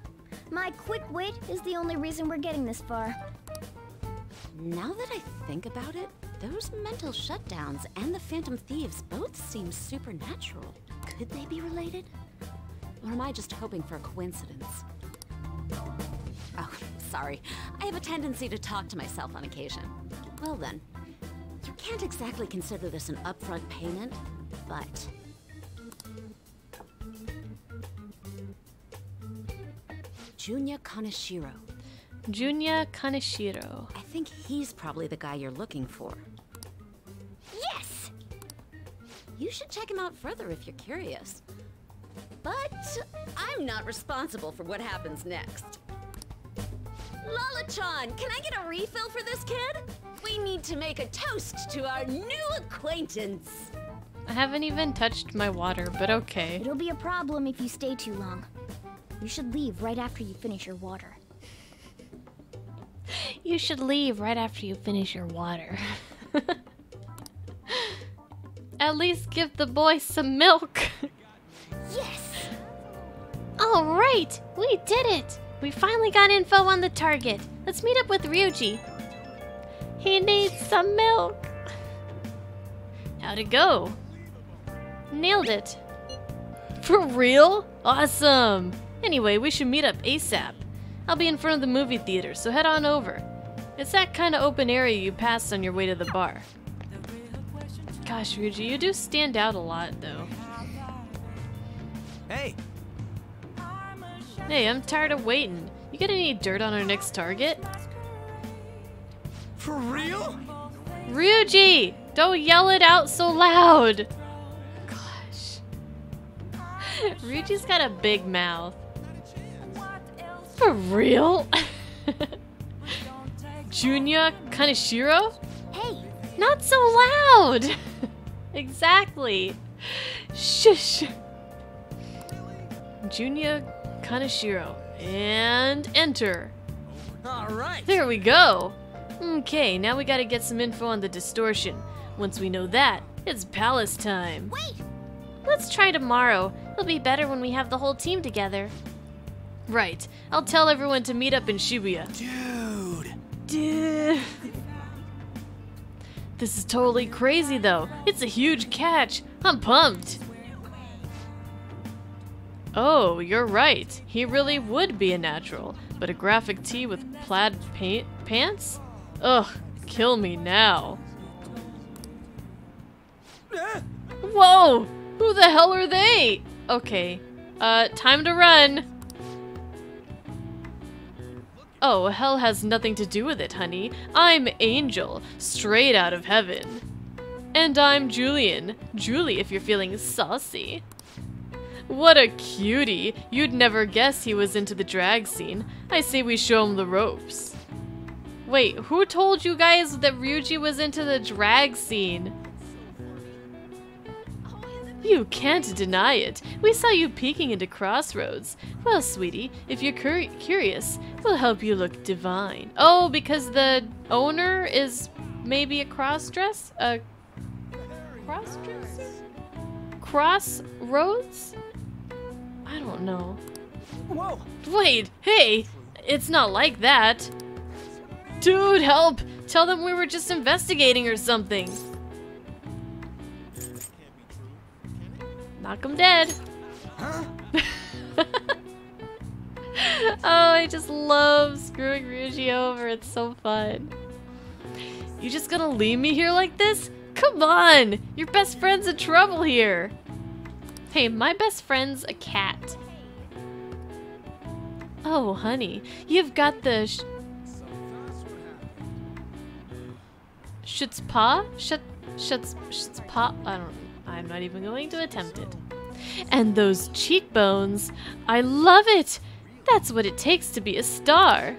My quick wit is the only reason we're getting this far. Now that I think about it, those mental shutdowns and the Phantom Thieves both seem supernatural. Could they be related? Or am I just hoping for a coincidence? Oh, sorry. I have a tendency to talk to myself on occasion. Well then, you can't exactly consider this an upfront payment, but... Junya Kaneshiro. Junya Kaneshiro. I think he's probably the guy you're looking for. Yes! You should check him out further if you're curious. But I'm not responsible for what happens next. Lala-chan, can I get a refill for this kid? We need to make a toast to our new acquaintance. I haven't even touched my water, but okay. It'll be a problem if you stay too long. You should leave right after you finish your water. You should leave right after you finish your water. At least give the boy some milk. yes! All right, we did it. We finally got info on the target. Let's meet up with Ryuji. He needs some milk. How'd it go? Nailed it. For real? Awesome. Anyway, we should meet up ASAP. I'll be in front of the movie theater, so head on over. It's that kind of open area you passed on your way to the bar. Gosh, Ryuji, you do stand out a lot, though. Hey! Hey, I'm tired of waiting. You get any dirt on our next target? For real? Ryuji! Don't yell it out so loud! Gosh. Ryuji's got a big mouth. For real? Junya Kaneshiro? Hey! Not so loud! exactly. Shush. Junya Kaneshiro. And enter. Alright! There we go! Okay, now we gotta get some info on the distortion. Once we know that, it's palace time. Wait! Let's try tomorrow. It'll be better when we have the whole team together. Right. I'll tell everyone to meet up in Shibuya. Dude! Dude. This is totally crazy though. It's a huge catch. I'm pumped. Oh, you're right. He really would be a natural. But a graphic tee with plaid paint pants? Ugh, kill me now. Whoa! Who the hell are they? Okay. Uh, time to run. Oh, hell has nothing to do with it, honey. I'm Angel, straight out of heaven. And I'm Julian. Julie if you're feeling saucy. What a cutie. You'd never guess he was into the drag scene. I say we show him the ropes. Wait, who told you guys that Ryuji was into the drag scene? You can't deny it. We saw you peeking into Crossroads. Well, sweetie, if you're cur curious, we'll help you look divine. Oh, because the owner is maybe a crossdress? A crossdresser? Crossroads? I don't know. Whoa! Wait, hey! It's not like that. Dude, help! Tell them we were just investigating or something. Knock him dead. oh, I just love screwing Ryuji over. It's so fun. You just gonna leave me here like this? Come on! Your best friend's in trouble here. Hey, my best friend's a cat. Oh, honey, you've got the sh Schutzpa? Schutz, Schutz, Schutzpa? I don't, I'm not even going to attempt it. And those cheekbones, I love it! That's what it takes to be a star.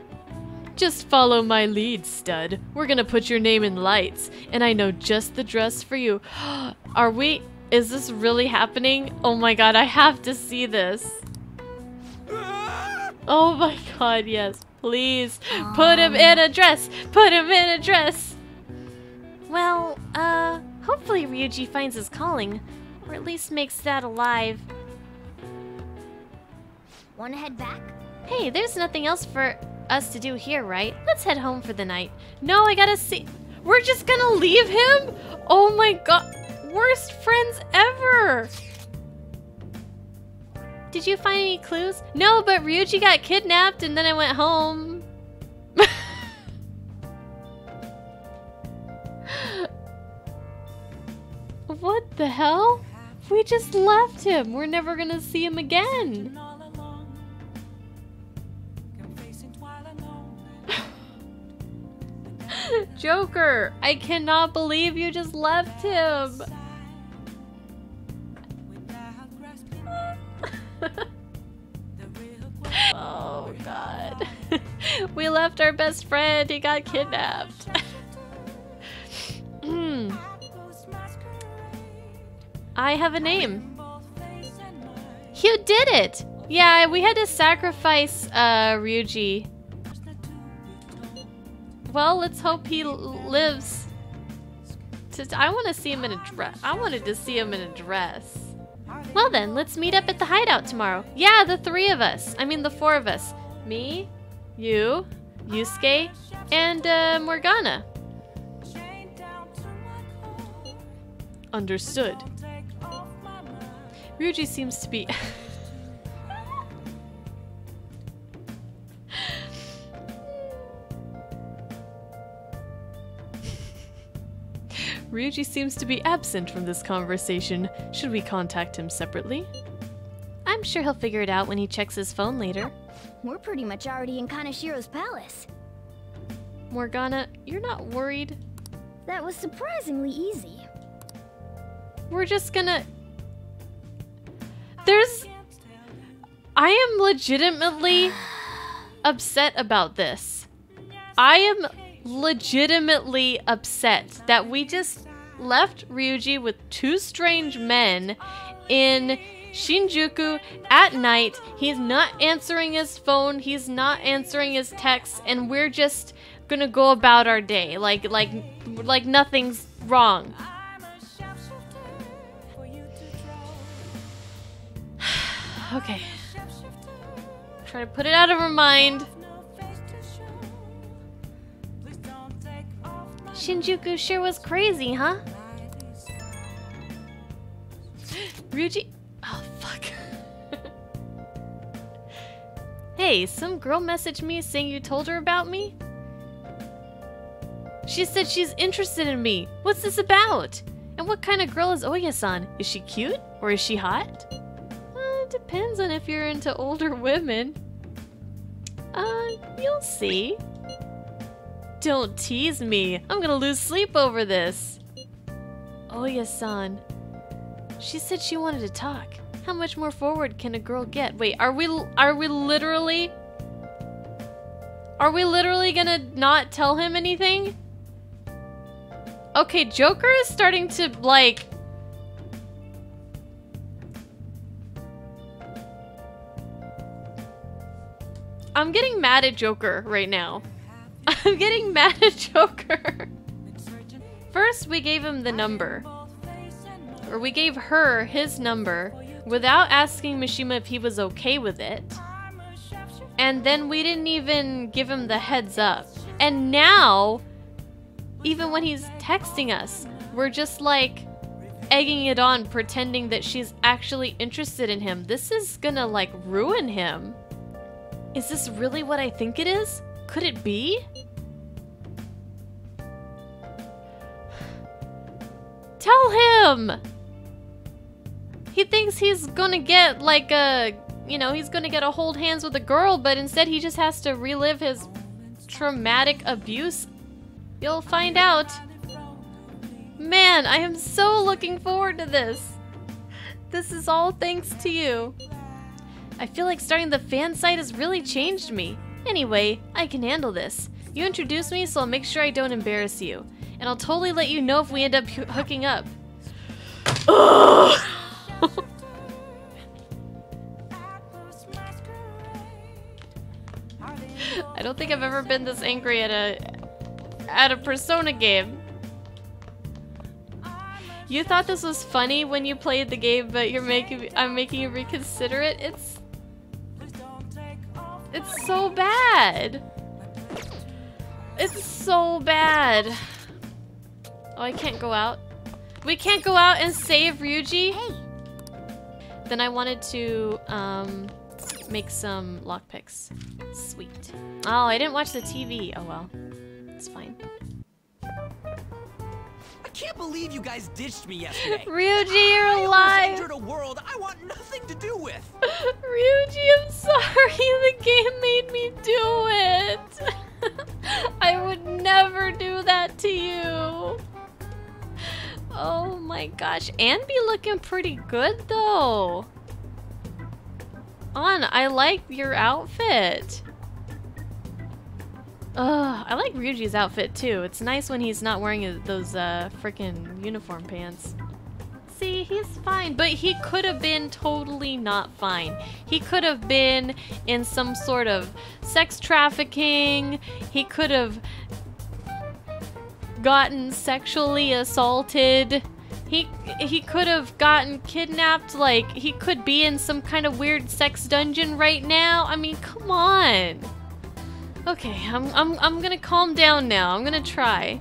Just follow my lead, stud. We're gonna put your name in lights, and I know just the dress for you. Are we? Is this really happening? Oh my god, I have to see this. Oh my god, yes. Please, put him in a dress! Put him in a dress! Well, uh, hopefully Ryuji finds his calling, or at least makes that alive. Wanna head back? Hey, there's nothing else for us to do here, right? Let's head home for the night. No, I gotta see. We're just gonna leave him? Oh my god. Worst friends ever. Did you find any clues? No, but Ryuji got kidnapped and then I went home. We just left him. We're never gonna see him again. Joker, I cannot believe you just left him. oh god. we left our best friend. He got kidnapped. I have a name. You did it! Yeah, we had to sacrifice uh, Ryuji. Well, let's hope he lives. I want to see him in a dress. I wanted to see him in a dress. Well then, let's meet up at the hideout tomorrow. Yeah, the three of us. I mean, the four of us. Me, you, Yusuke, and uh, Morgana. Understood. Ryuji seems to be... Ryuji seems to be absent from this conversation. Should we contact him separately? I'm sure he'll figure it out when he checks his phone later. We're pretty much already in Kaneshiro's palace. Morgana, you're not worried? That was surprisingly easy. We're just gonna... There's... I am legitimately upset about this. I am legitimately upset that we just left Ryuji with two strange men in Shinjuku at night. He's not answering his phone, he's not answering his texts, and we're just gonna go about our day like like like nothing's wrong. Okay. Try to put it out of her mind. Shinjuku sure was crazy, huh? Ryuji... Oh, fuck. hey, some girl messaged me saying you told her about me? She said she's interested in me. What's this about? And what kind of girl is Ohya-san? Is she cute? Or is she hot? Depends on if you're into older women. Uh, you'll see. Don't tease me. I'm gonna lose sleep over this. Ohya-san. She said she wanted to talk. How much more forward can a girl get? Wait, are we are we literally Are we literally gonna not tell him anything? Okay, Joker is starting to like I'm getting mad at Joker right now. I'm getting mad at Joker. First, we gave him the number. Or we gave her his number without asking Mishima if he was okay with it. And then we didn't even give him the heads up. And now, even when he's texting us, we're just like egging it on, pretending that she's actually interested in him. This is gonna like ruin him. Is this really what I think it is? Could it be? Tell him! He thinks he's gonna get like a, you know, he's gonna get a hold hands with a girl, but instead he just has to relive his traumatic abuse. You'll find out. Man, I am so looking forward to this. This is all thanks to you. I feel like starting the fan site has really changed me. Anyway, I can handle this. You introduced me, so I'll make sure I don't embarrass you. And I'll totally let you know if we end up hooking up. I don't think I've ever been this angry at a at a Persona game. You thought this was funny when you played the game, but you're making I'm making you reconsider it. It's It's so bad. It's so bad. Oh, I can't go out. We can't go out and save Ryuji? Hey. Then I wanted to um make some lockpicks. Sweet. Oh, I didn't watch the TV. Oh well. It's fine. I can't believe you guys ditched me yesterday. Ryuji, you're alive. I entered a world I want nothing to do with. Ryuji, I'm sorry. The game made me do it. I would never do that to you. Oh my gosh. And be looking pretty good though. On, I like your outfit. Ugh, I like Ryuji's outfit too. It's nice when he's not wearing those uh, freaking uniform pants. See, he's fine, but he could have been totally not fine. He could have been in some sort of sex trafficking. He could have gotten sexually assaulted. He he could have gotten kidnapped, like he could be in some kind of weird sex dungeon right now. I mean, come on. Okay, I'm I'm I'm gonna calm down now. I'm gonna try.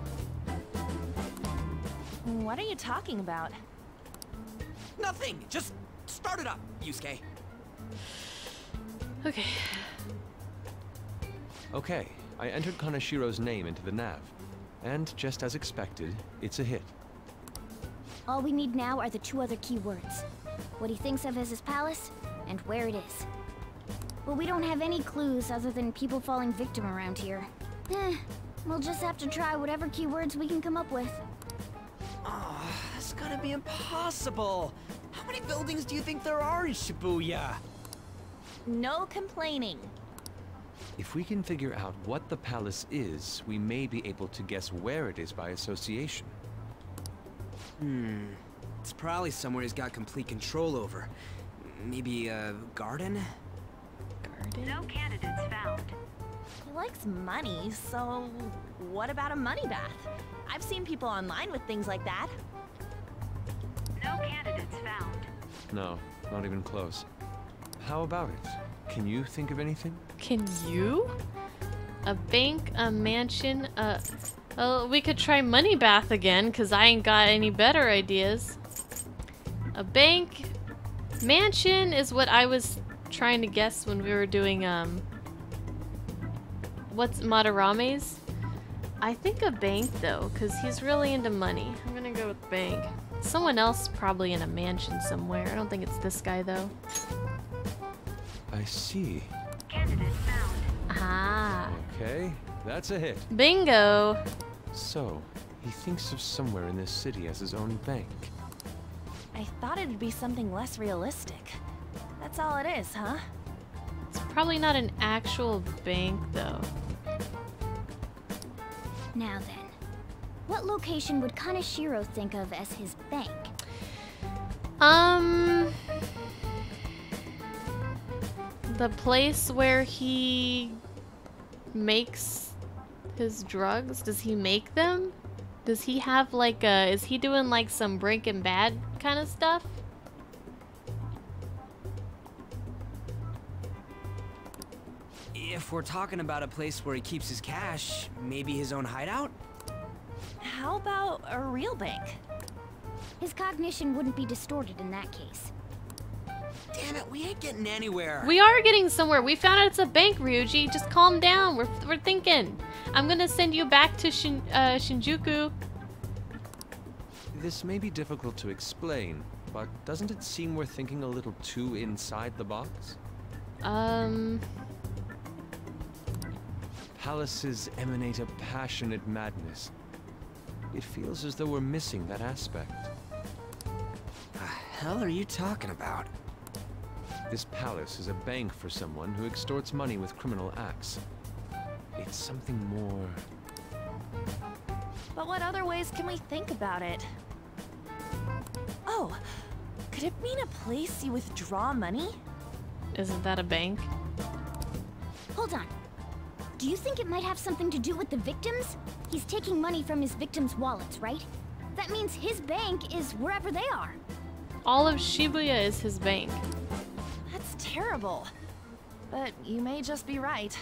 What are you talking about? Nothing. Just start it up, Yusuke. Okay. Okay, I entered Kaneshiro's name into the nav. And just as expected, it's a hit. All we need now are the two other keywords. What he thinks of as his palace, and where it is. But we don't have any clues other than people falling victim around here. Eh, we'll just have to try whatever keywords we can come up with. Oh, that's gonna be impossible. How many buildings do you think there are in Shibuya? No complaining. If we can figure out what the palace is, we may be able to guess where it is by association. Hmm. It's probably somewhere he's got complete control over. Maybe a garden? Garden? No candidates found. He likes money, so what about a money bath? I've seen people online with things like that. No candidates found. No, not even close. How about it? Can you think of anything? Can you? A bank, a mansion, a... Well, we could try Money Bath again, because I ain't got any better ideas. A bank, mansion is what I was trying to guess when we were doing, um... What's Madarame's? I think a bank, though, because he's really into money. I'm gonna go with bank. Someone else probably in a mansion somewhere. I don't think it's this guy, though. I see. Candidate found. Ah. Okay, that's a hit. Bingo. So, he thinks of somewhere in this city as his own bank. I thought it'd be something less realistic. That's all it is, huh? It's probably not an actual bank, though. Now then, what location would Kaneshiro think of as his bank? Um... The place where he makes his drugs? Does he make them? Does he have like a... Is he doing like some Breaking Bad kind of stuff? If we're talking about a place where he keeps his cash, maybe his own hideout? How about a real bank? His cognition wouldn't be distorted in that case. Damn it, we ain't getting anywhere. We are getting somewhere. We found out it's a bank, Ryuji. Just calm down. We're, we're thinking. I'm gonna send you back to Shin, uh, Shinjuku. This may be difficult to explain, but doesn't it seem we're thinking a little too inside the box? Um, Palaces emanate a passionate madness. It feels as though we're missing that aspect. The hell are you talking about? This palace is a bank for someone who extorts money with criminal acts. It's something more... But what other ways can we think about it? Oh, could it mean a place you withdraw money? isn't that a bank? Hold on. Do you think it might have something to do with the victims? He's taking money from his victims' wallets, right? That means his bank is wherever they are. All of Shibuya is his bank. That's terrible. But you may just be right.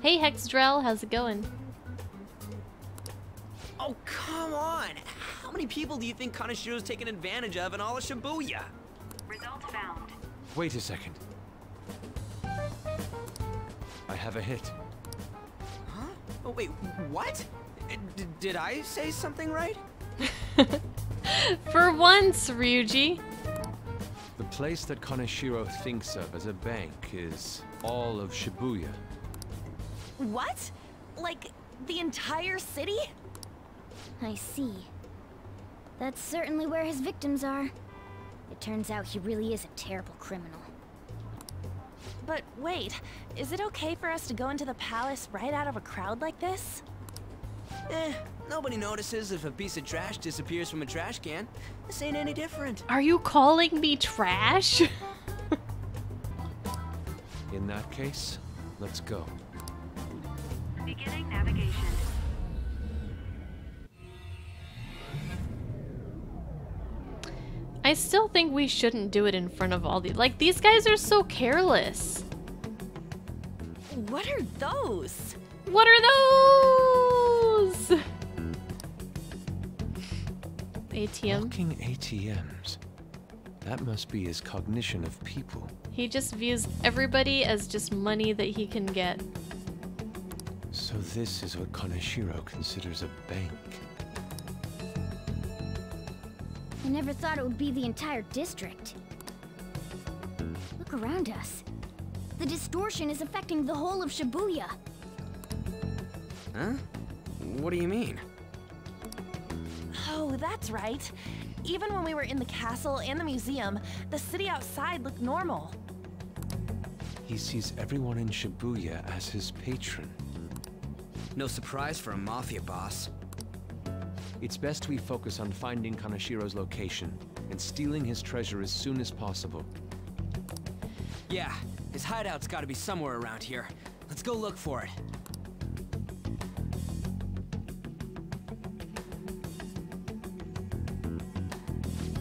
Hey, Hexdrell, how's it going? Oh, come on! How many people do you think Kaneshiro's taken advantage of in all of Shibuya? Result found. Wait a second. I have a hit. Huh? Oh, wait, what? Uh, D did I say something right? For once, Ryuji. The place that Kaneshiro thinks of as a bank is all of Shibuya. What? Like, the entire city? I see. That's certainly where his victims are. It turns out he really is a terrible criminal. But wait, is it okay for us to go into the palace right out of a crowd like this? Eh, nobody notices if a piece of trash disappears from a trash can. This ain't any different. Are you calling me trash? In that case, let's go. Beginning navigation. I still think we shouldn't do it in front of all the- Like, these guys are so careless. What are those? What are those? ATM. Walking ATMs. That must be his cognition of people. He just views everybody as just money that he can get. So this is what Kaneshiro considers a bank. I never thought it would be the entire district. Look around us. The distortion is affecting the whole of Shibuya. Huh? What do you mean? Oh, that's right. Even when we were in the castle and the museum, the city outside looked normal. He sees everyone in Shibuya as his patron. No surprise for a mafia boss. It's best we focus on finding Kaneshiro's location and stealing his treasure as soon as possible. Yeah, his hideout's gotta be somewhere around here. Let's go look for it.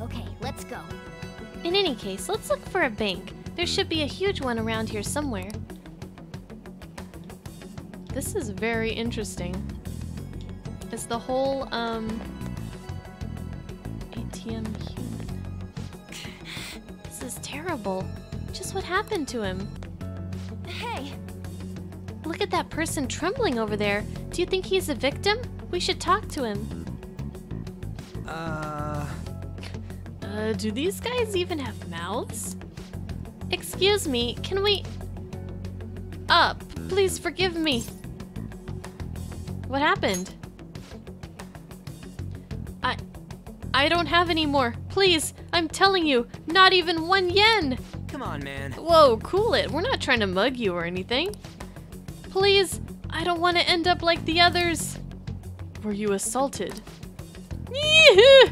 Okay, let's go. In any case, let's look for a bank. There should be a huge one around here somewhere. This is very interesting. Is the whole, um... ATM human? This is terrible. Just what happened to him? Hey! Look at that person trembling over there. Do you think he's a victim? We should talk to him. Uh... Uh, do these guys even have mouths? Excuse me, can we... Up, please forgive me. What happened? I don't have any more. Please, I'm telling you, not even one yen! Come on, man. Whoa, cool it. We're not trying to mug you or anything. Please, I don't want to end up like the others. Were you assaulted?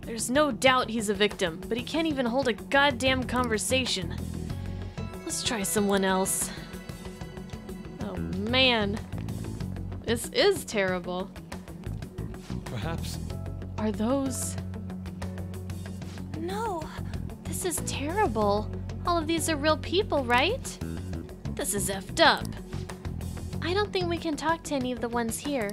There's no doubt he's a victim, but he can't even hold a goddamn conversation. Let's try someone else. Oh man. This is terrible. Perhaps. Are those. No. This is terrible. All of these are real people, right? This is effed up. I don't think we can talk to any of the ones here.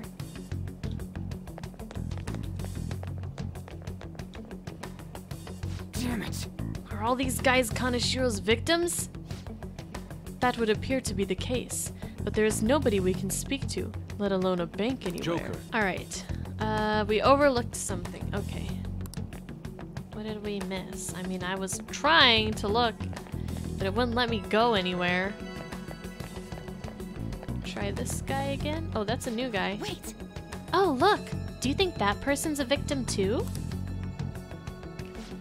Damn it. Are all these guys Kaneshiro's victims? That would appear to be the case, but there is nobody we can speak to, let alone a bank anywhere. Joker. Alright. Uh, we overlooked something. Okay. What did we miss? I mean, I was trying to look, but it wouldn't let me go anywhere. Try this guy again? Oh, that's a new guy. Wait! Oh, look! Do you think that person's a victim too?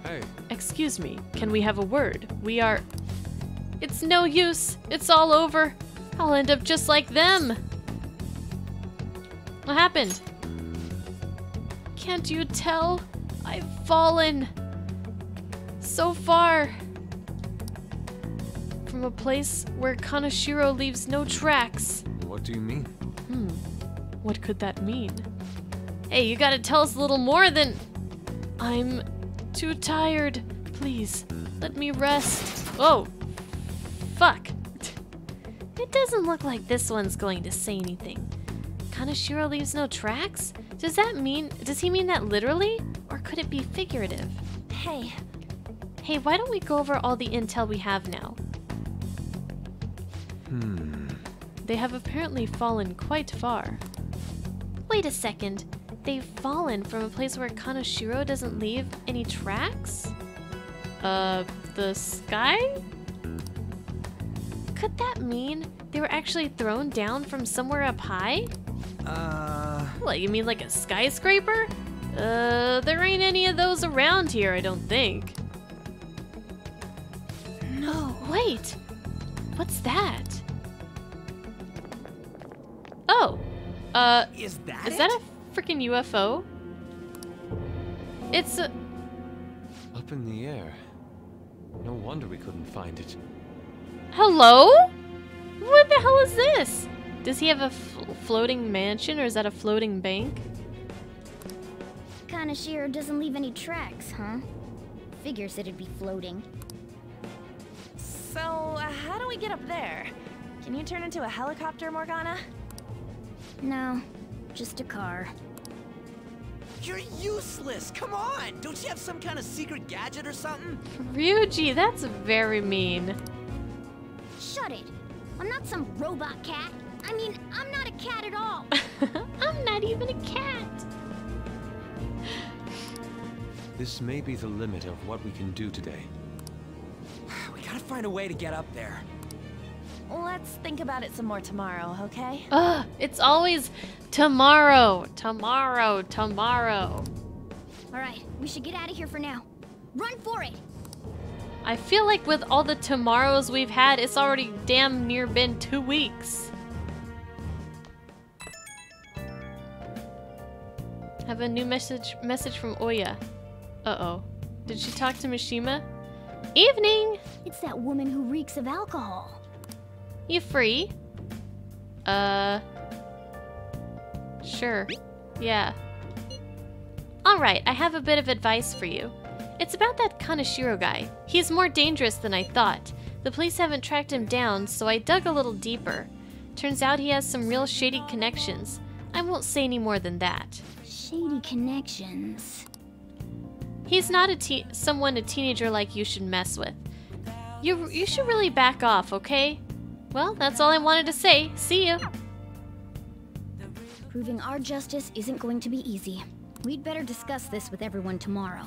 Hey, Excuse me, can we have a word? We are. It's no use. It's all over. I'll end up just like them. What happened? Can't you tell? I've fallen so far from a place where Kaneshiro leaves no tracks. what do you mean? Hmm. What could that mean? Hey, you gotta tell us a little more than. I'm too tired. Please, let me rest. Oh, fuck. It doesn't look like this one's going to say anything. Kaneshiro leaves no tracks? Does that mean. Does he mean that literally? Or could it be figurative? Hey, Hey, why don't we go over all the intel we have now? Hmm. They have apparently fallen quite far. Wait a second. They've fallen from a place where Kaneshiro doesn't leave any tracks? Uh, the sky? Could that mean they were actually thrown down from somewhere up high? Uh. What, you mean like a skyscraper? Uh, there ain't any of those around here, I don't think. No, wait. What's that? Oh, uh, Is that is that a freaking UFO? It's a. Up in the air. No wonder we couldn't find it. Hello? What the hell is this? Does he have a f- floating mansion or is that a floating bank? Kaneshiro doesn't leave any tracks, huh? Figures it'd be floating. So, uh, how do we get up there? Can you turn into a helicopter, Morgana? No, just a car. You're useless! Come on! Don't you have some kind of secret gadget or something? Ryuji, that's very mean. Shut it! I'm not some robot cat. I mean, I'm not a cat at all. I'm not even a cat. This may be the limit of what we can do today. We gotta find a way to get up there. Let's think about it some more tomorrow, okay? Ugh, it's always tomorrow, tomorrow, tomorrow. Alright, we should get out of here for now. Run for it! I feel like with all the tomorrows we've had, it's already damn near been two weeks. Have a new message message from Ohya. Uh-oh. Did she talk to Mishima? Evening! It's that woman who reeks of alcohol. You free? Uh. Sure. Yeah. Alright, I have a bit of advice for you. It's about that Kaneshiro guy. He's more dangerous than I thought. The police haven't tracked him down, so I dug a little deeper. Turns out he has some real shady connections. I won't say any more than that. Shady connections. He's not a te- someone a teenager like you should mess with. You you should really back off, okay? Well, that's all I wanted to say. See you. Proving our justice isn't going to be easy. We'd better discuss this with everyone tomorrow.